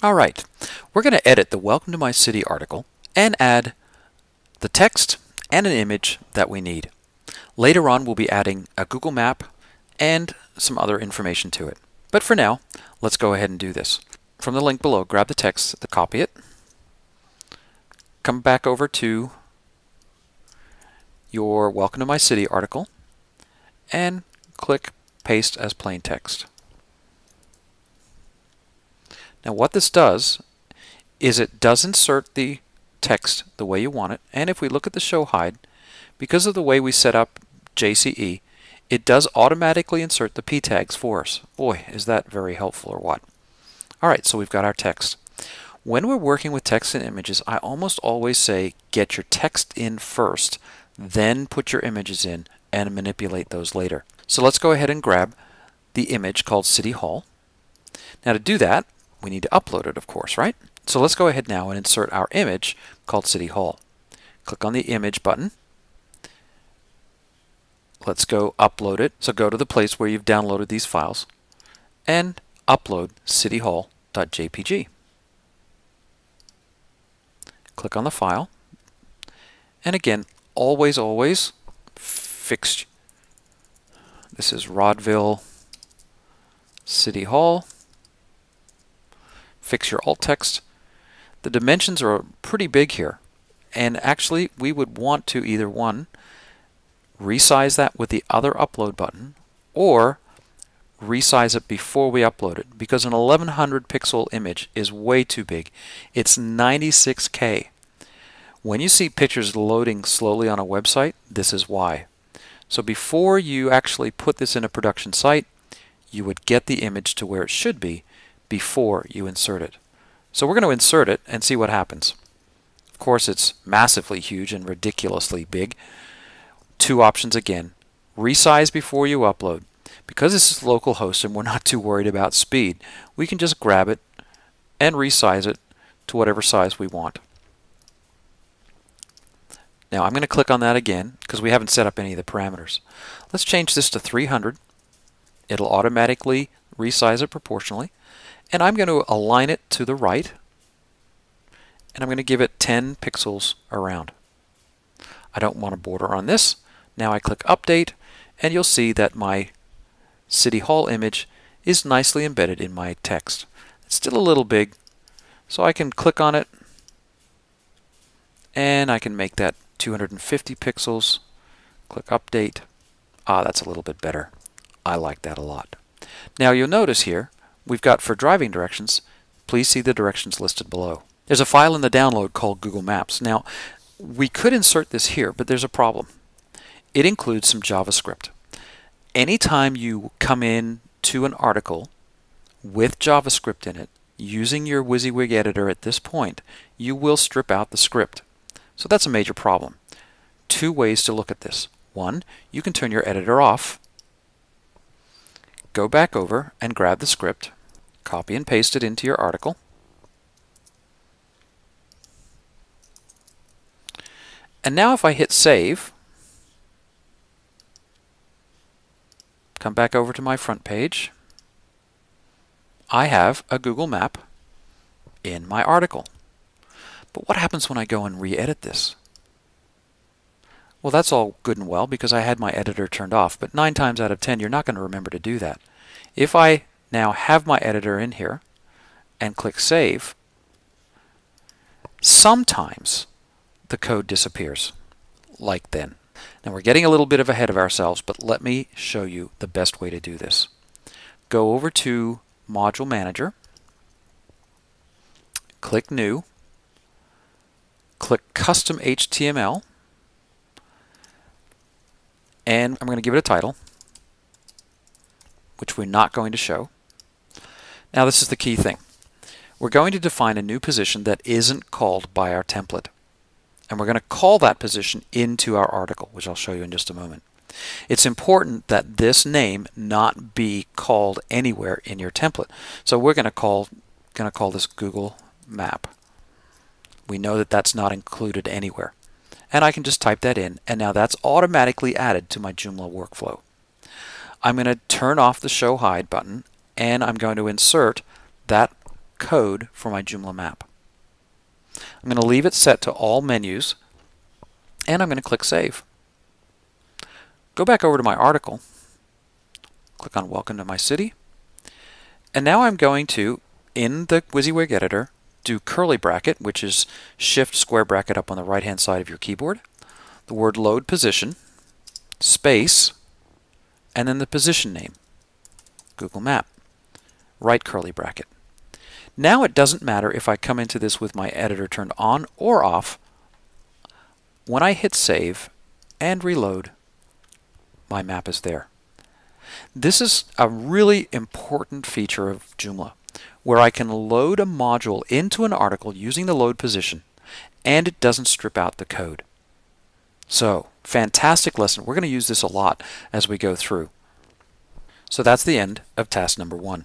Alright, we're going to edit the Welcome to My City article and add the text and an image that we need. Later on we'll be adding a Google map and some other information to it. But for now, let's go ahead and do this. From the link below, grab the text, copy it, come back over to your Welcome to My City article and click Paste as plain text. Now what this does is it does insert the text the way you want it and if we look at the show hide because of the way we set up JCE it does automatically insert the p tags for us. Boy is that very helpful or what. Alright so we've got our text. When we're working with text and images I almost always say get your text in first then put your images in and manipulate those later. So let's go ahead and grab the image called City Hall. Now to do that we need to upload it, of course, right? So let's go ahead now and insert our image called City Hall. Click on the image button. Let's go upload it. So go to the place where you've downloaded these files and upload cityhall.jpg. Click on the file. And again, always, always fixed. This is Rodville City Hall fix your alt text. The dimensions are pretty big here. And actually, we would want to either one, resize that with the other upload button, or resize it before we upload it because an 1100 pixel image is way too big. It's 96K. When you see pictures loading slowly on a website, this is why. So before you actually put this in a production site, you would get the image to where it should be before you insert it. So we're going to insert it and see what happens. Of course, it's massively huge and ridiculously big. Two options again. Resize before you upload. Because this is localhost and we're not too worried about speed, we can just grab it and resize it to whatever size we want. Now I'm going to click on that again because we haven't set up any of the parameters. Let's change this to 300. It'll automatically resize it proportionally and I'm going to align it to the right and I'm going to give it 10 pixels around. I don't want a border on this. Now I click update and you'll see that my City Hall image is nicely embedded in my text. It's still a little big so I can click on it and I can make that 250 pixels. Click update. Ah, that's a little bit better. I like that a lot. Now you'll notice here we've got for driving directions, please see the directions listed below. There's a file in the download called Google Maps. Now, we could insert this here, but there's a problem. It includes some JavaScript. Anytime you come in to an article with JavaScript in it, using your WYSIWYG editor at this point, you will strip out the script. So that's a major problem. Two ways to look at this. One, you can turn your editor off, go back over and grab the script, Copy and paste it into your article. And now if I hit save, come back over to my front page, I have a Google map in my article. But what happens when I go and re-edit this? Well, that's all good and well because I had my editor turned off, but 9 times out of 10 you're not going to remember to do that. If I now have my editor in here and click Save, sometimes the code disappears, like then. Now we're getting a little bit of ahead of ourselves, but let me show you the best way to do this. Go over to Module Manager, click New, click Custom HTML, and I'm going to give it a title, which we're not going to show. Now this is the key thing. We're going to define a new position that isn't called by our template. And we're going to call that position into our article, which I'll show you in just a moment. It's important that this name not be called anywhere in your template. So we're going to call going to call this Google Map. We know that that's not included anywhere. And I can just type that in, and now that's automatically added to my Joomla workflow. I'm going to turn off the Show Hide button and I'm going to insert that code for my Joomla map. I'm going to leave it set to all menus and I'm going to click Save. Go back over to my article, click on Welcome to my city, and now I'm going to, in the WYSIWYG editor, do curly bracket, which is shift square bracket up on the right hand side of your keyboard, the word load position, space, and then the position name, Google Map, right curly bracket. Now it doesn't matter if I come into this with my editor turned on or off. When I hit save and reload, my map is there. This is a really important feature of Joomla, where I can load a module into an article using the load position, and it doesn't strip out the code. So, fantastic lesson. We're going to use this a lot as we go through. So that's the end of task number one.